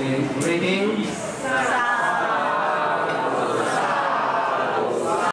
Okay.